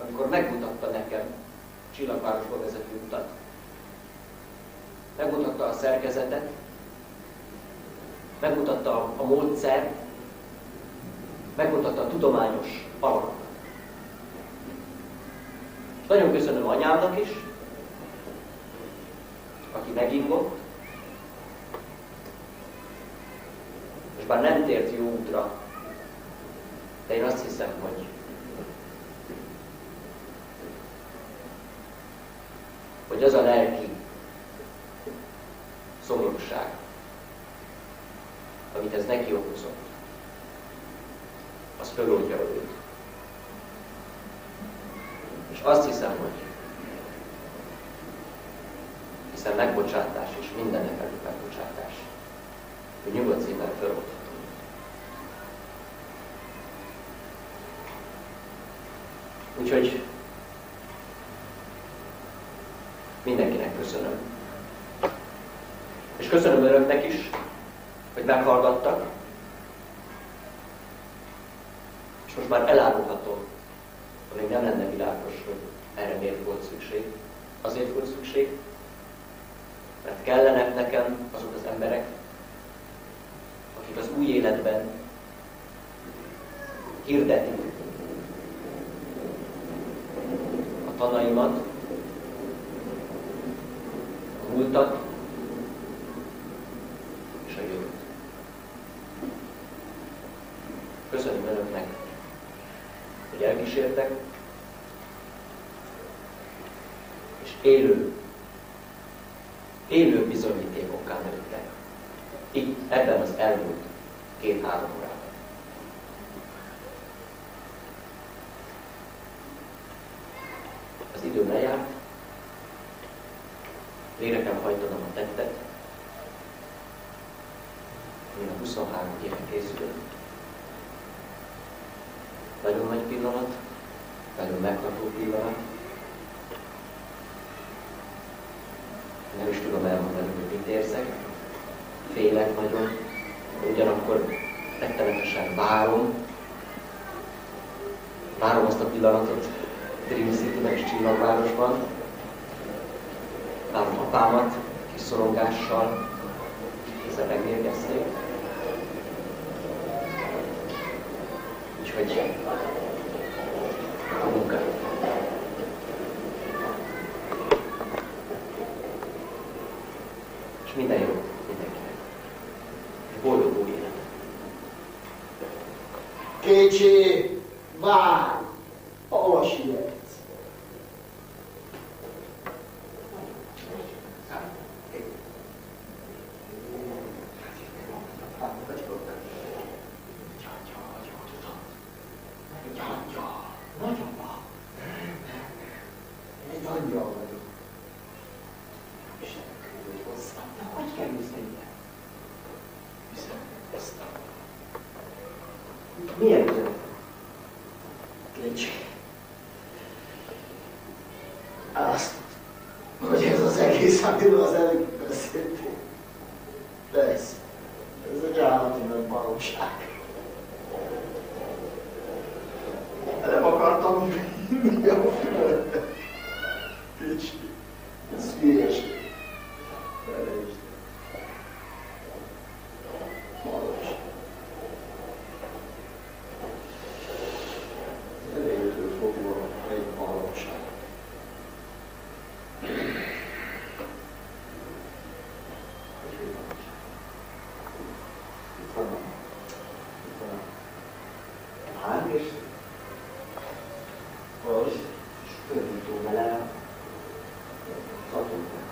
amikor megmutatta nekem csillagvárosba vezető utat. Megmutatta a szerkezetet, megmutatta a, módszert, megmutatta a tudományos alapokat. Nagyon köszönöm anyámnak is, aki megingott, és bár nem tért jó útra, de én azt hiszem, hogy hogy az a lelki szomorúság, amit ez neki okozott, az föloldja őt. És azt hiszem, hogy Hiszen megbocsátás és mindennek előtt megbocsátás. Hogy nyugodt szívvel feloldhatunk. Úgyhogy mindenkinek köszönöm. És köszönöm önöknek is, hogy meghallgattak. És most már elárulhatom, hogy nem lenne világos, hogy erre miért volt szükség. Azért volt szükség, mert kellenek nekem azok az emberek, akik az új életben hirdetik a tanaimat, a múltat és a jövőt. Köszönöm Önöknek, hogy elkísértek, és élő, élő bizonyítékokká nőttek. Itt, ebben az elmúlt két-három órában. Az idő lejárt, végre kell hajtanom a tettet, én a 23 éve készülök. Nagyon nagy pillanat, nagyon megható pillanat. Nem is tudom elmondani, hogy mit érzek. Félek nagyon, ugyanakkor rettenetesen várom. Várom azt a pillanatot Dream City-ben és Csillagvárosban. Várom apámat kis szorongással, hiszen megmérgezték. Úgyhogy a munka. És minden jó mindenkinek. És boldog új élet. Kécsi, várj! Hova sietsz? Egy angyal vagyok. Istenek küldött hozzám. De hogy kerülsz ide? Viszont hoztam. Milyen üzenet? Kicsi. Azt, hogy ez az egész, amiről az előbb beszéltél. Persze. Ez egy állati nagy baromság. Nem akartam vinni a fülembe. Kicsi. Ez hülyeség. Felejtsd. Baromság. Elejétől fogva egy baromság. Itt van. Itt van. Hány és az, és fölnyitó vele szatolták.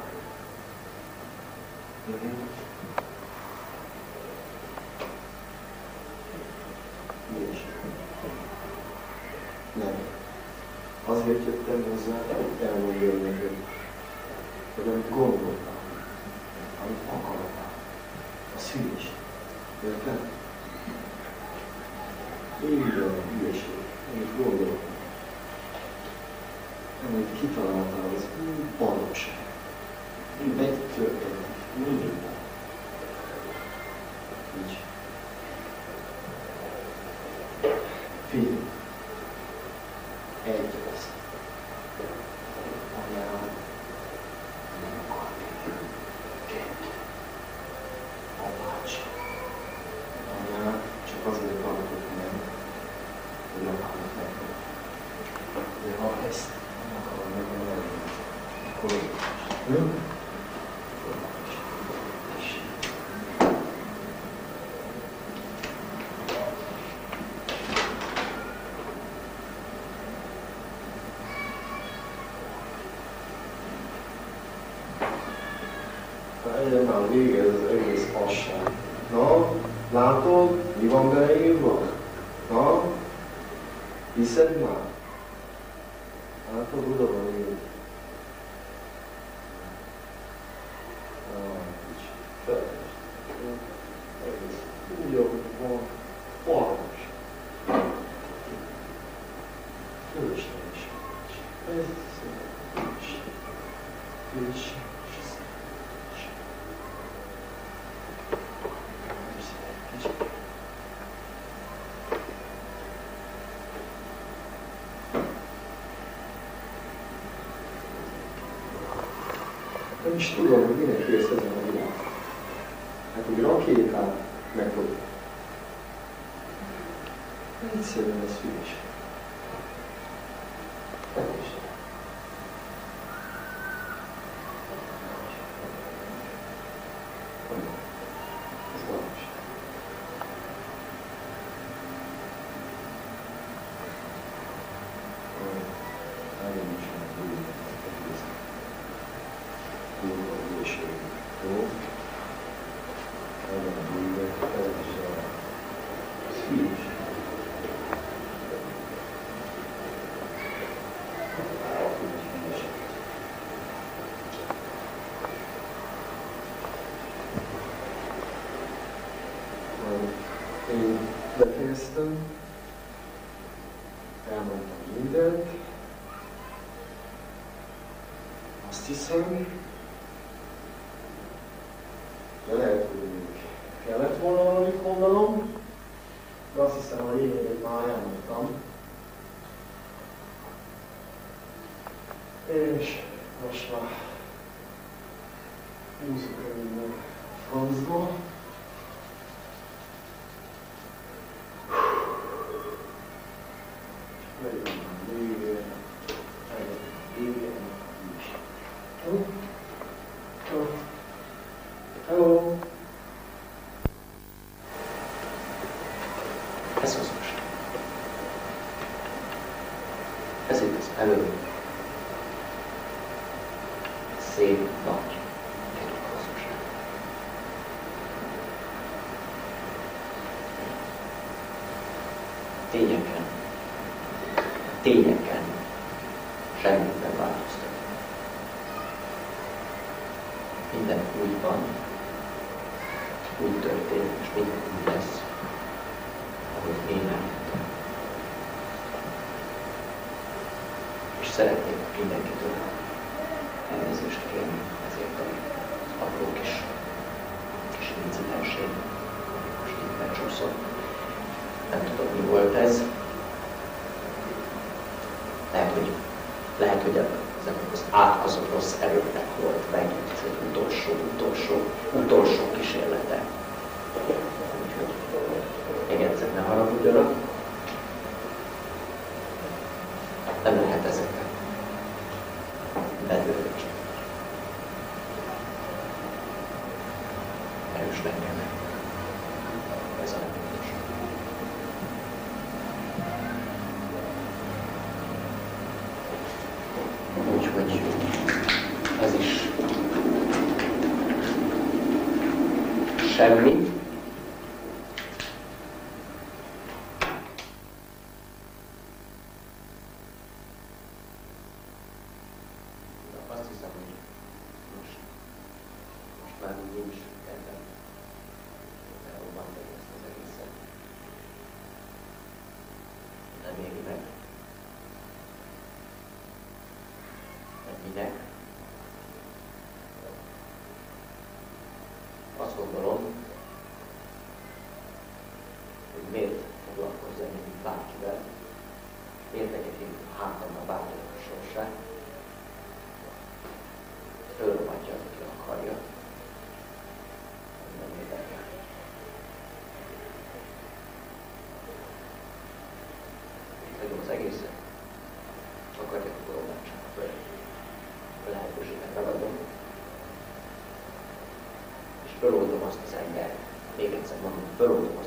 Mhm. Ilyesmi. Nem. Azért jöttem hozzá, elmondjam neked, hogy amit gondoltam, amit akartam, az hülyeség. Érted? Minden hülyeség, amit gondoltam. Amit kitaláltál, az mind baromság. Mind megtörténik. Minden. Így. Figyelj. Egy lesz. Anyám nem akar még. Kettő. Apács. Anyám csak azért tartott meg, hogy apámat megkap. De ha ezt nem akarom megvenni, akkor hm? Legyen már vége ez az egész fasság. Na, látod, mi van beleírva? misturou. coração. föloldom azt az embert. Még egyszer mondom, föloldom.